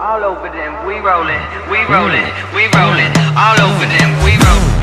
all over them, we rolling, we rolling, we rolling, all over them, we rollin'.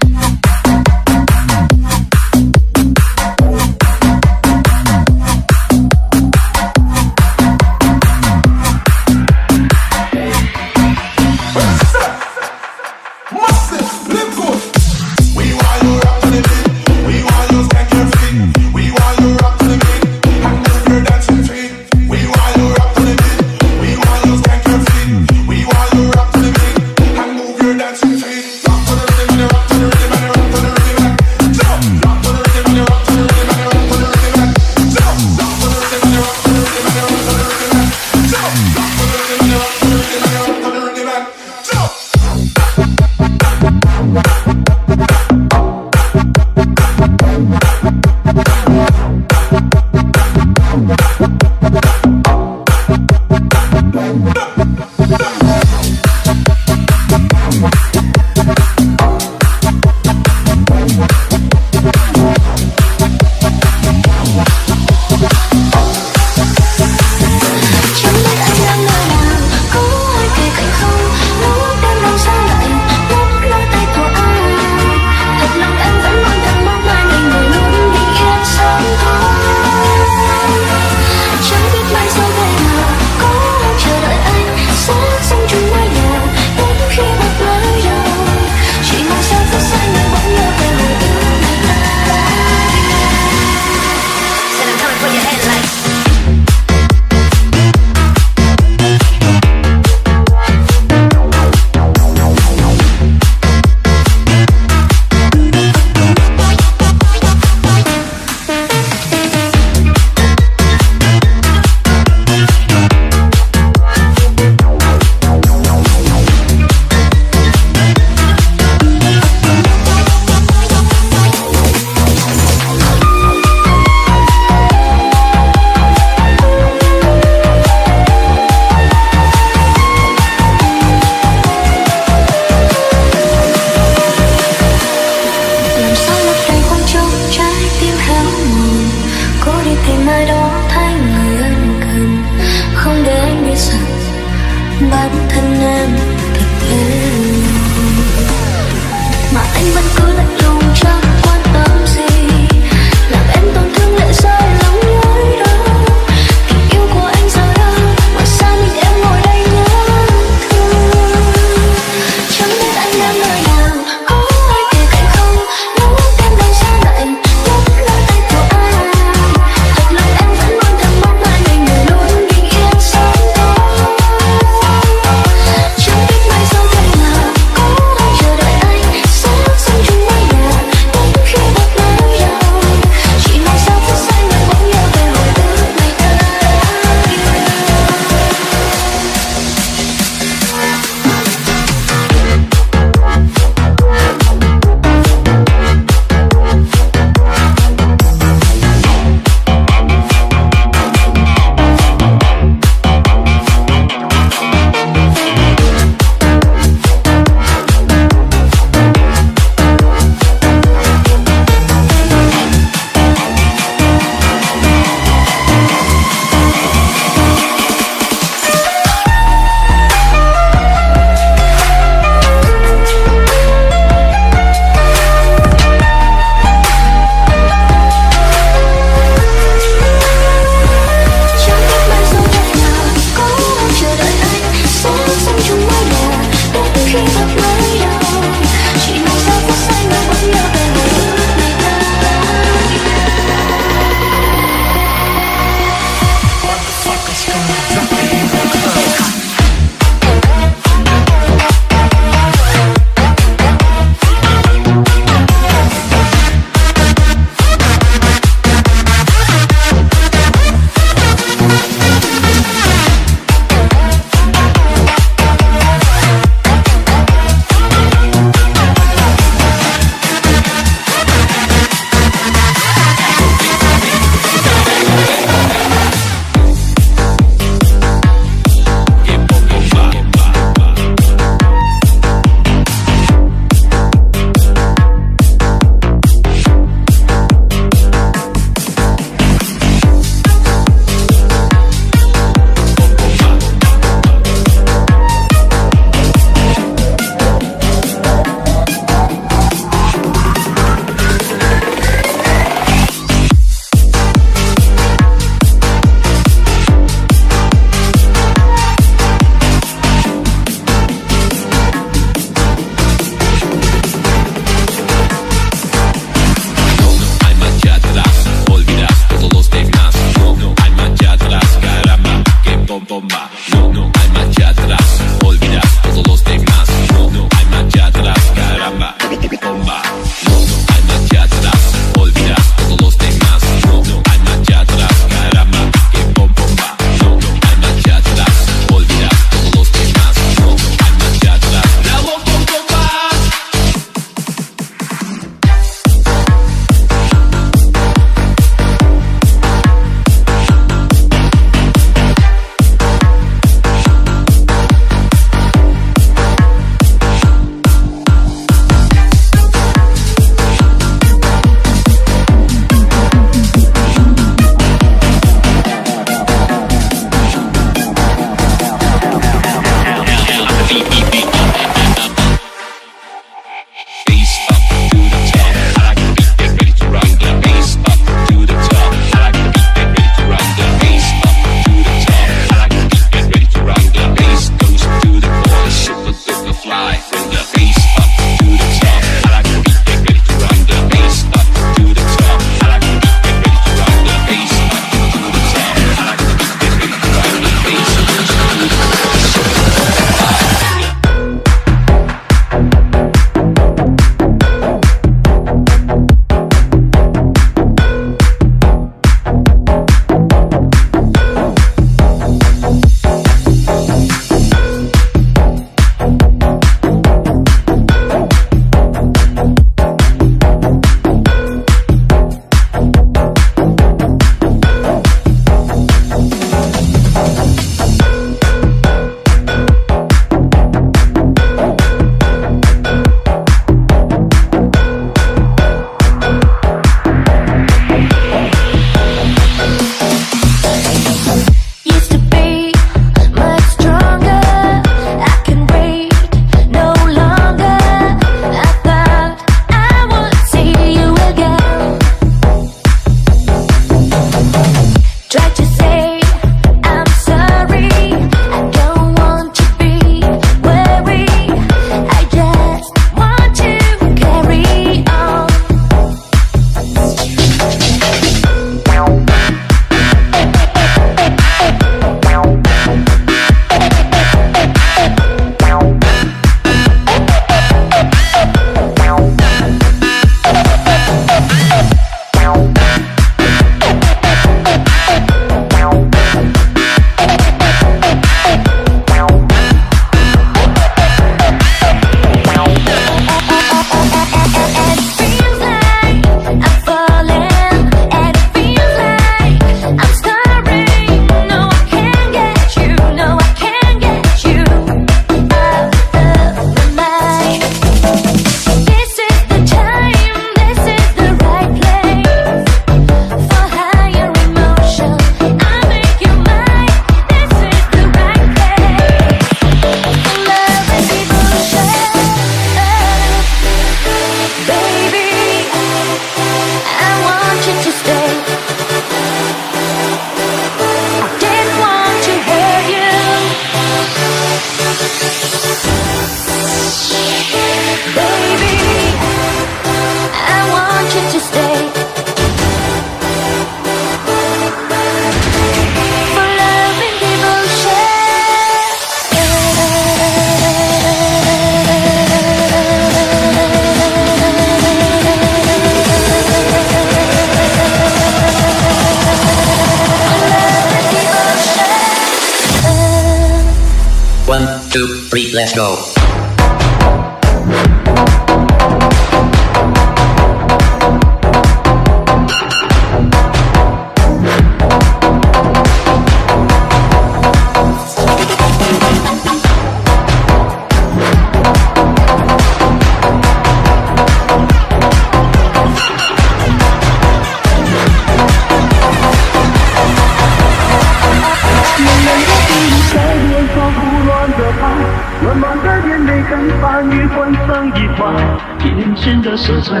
爱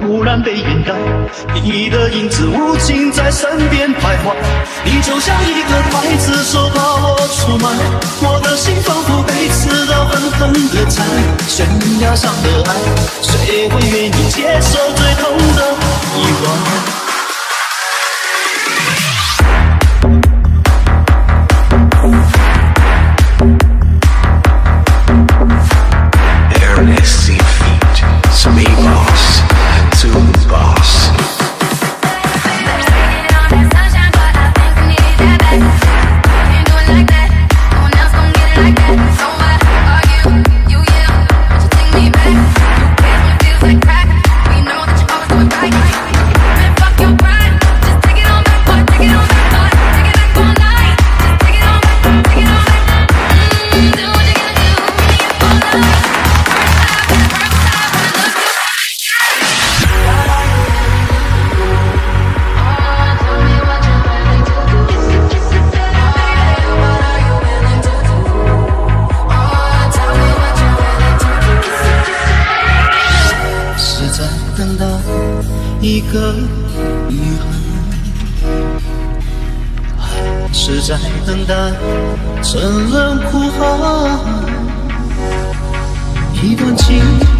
忽然被掩盖，你的影子无情在身边徘徊。你就像一个刽子手把我出卖，我的心仿佛被刺刀狠狠地宰。悬崖上的爱，谁会愿意接受最痛的意外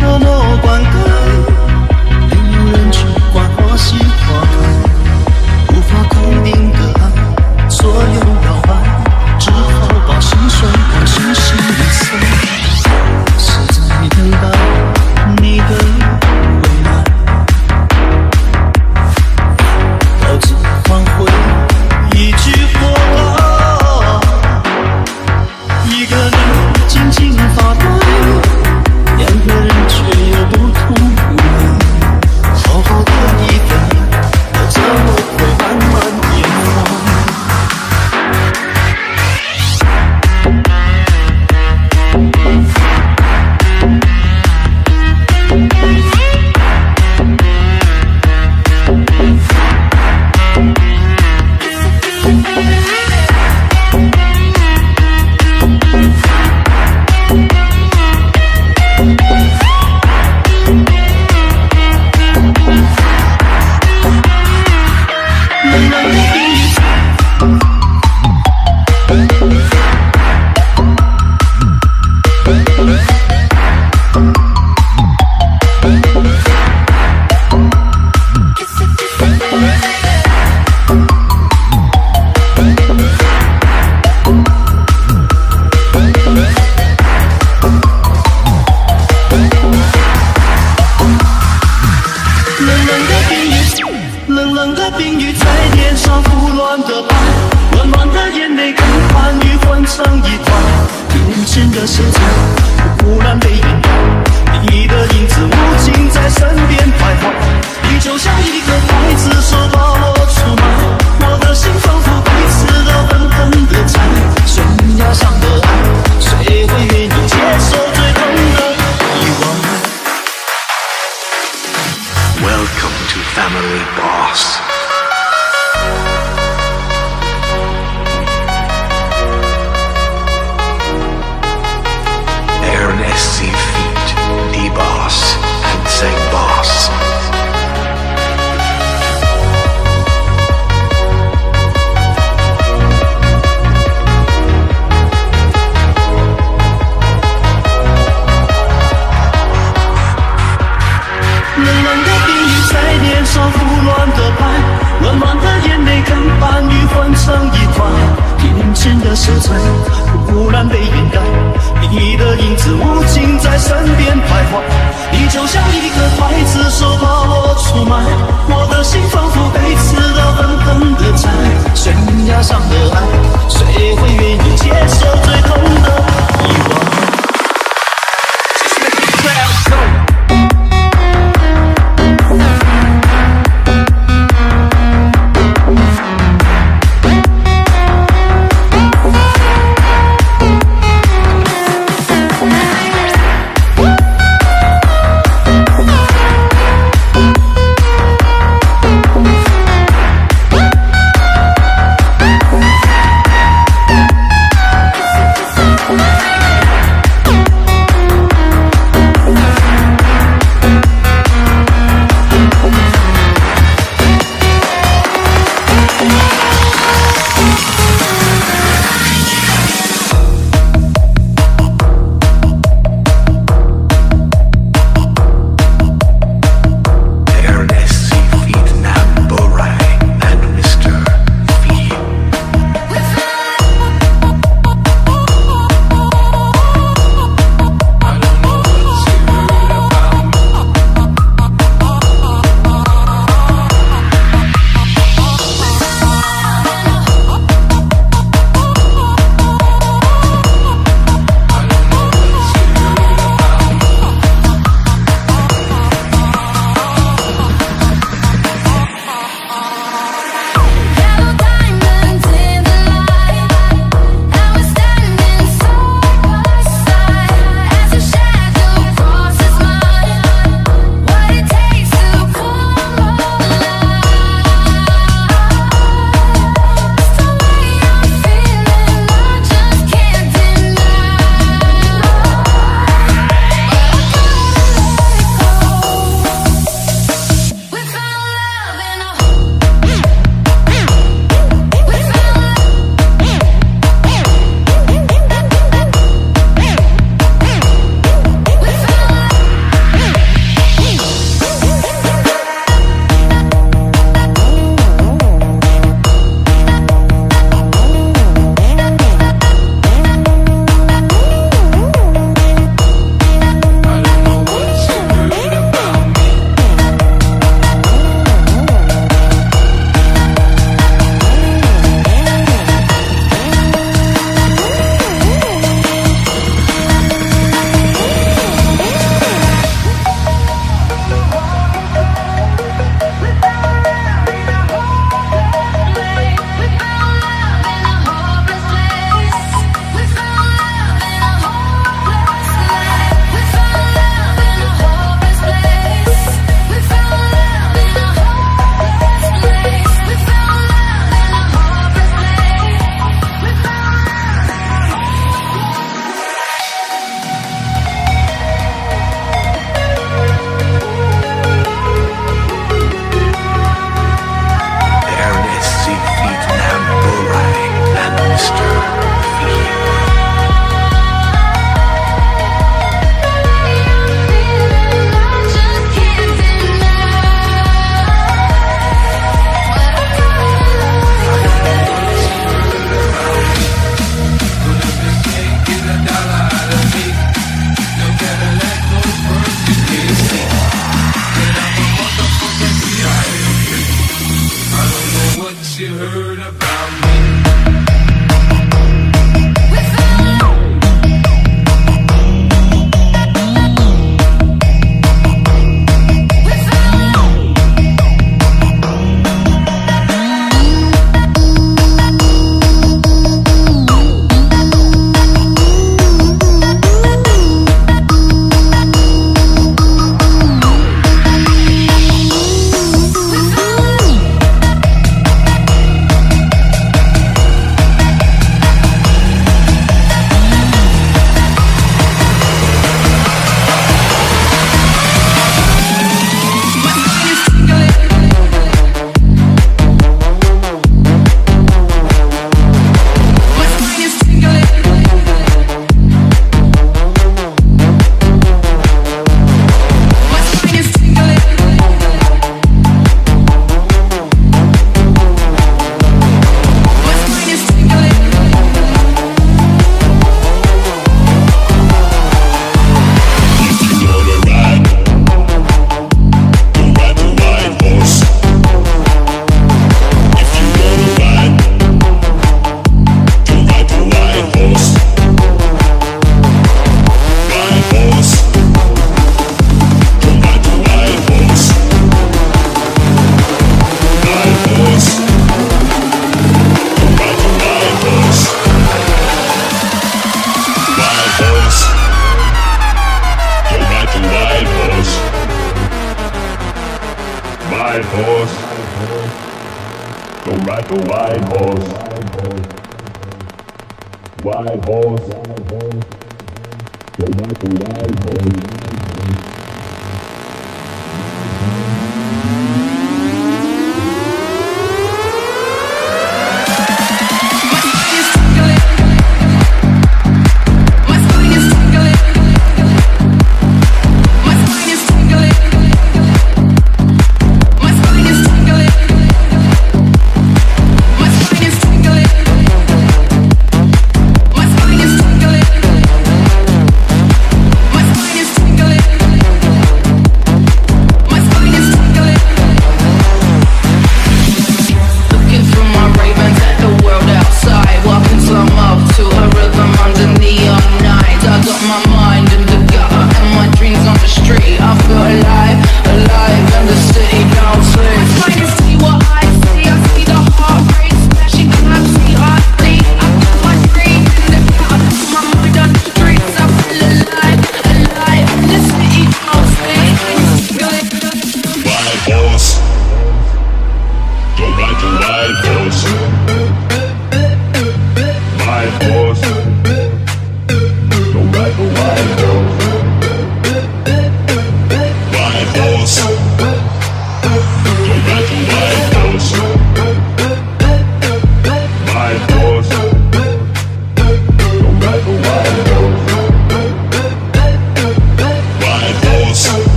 默默灌溉没有人去管我喜欢。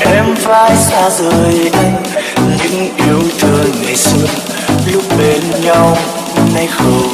em phải xa rời anh, những yêu thương ngày xưa, lúc bên nhau, nay không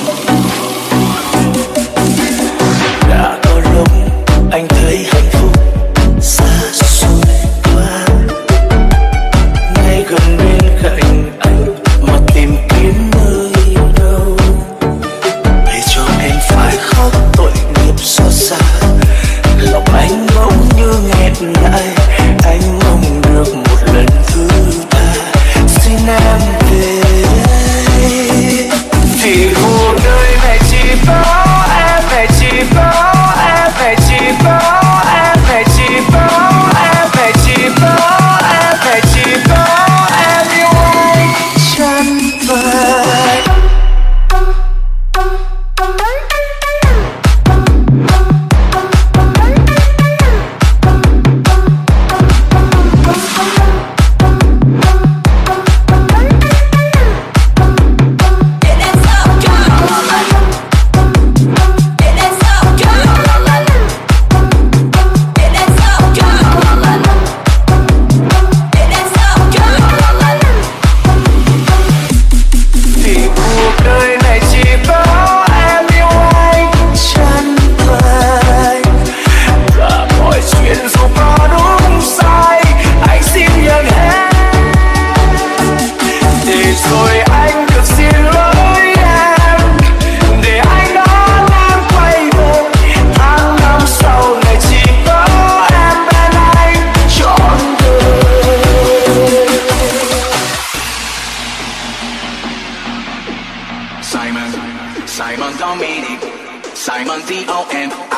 V-O-N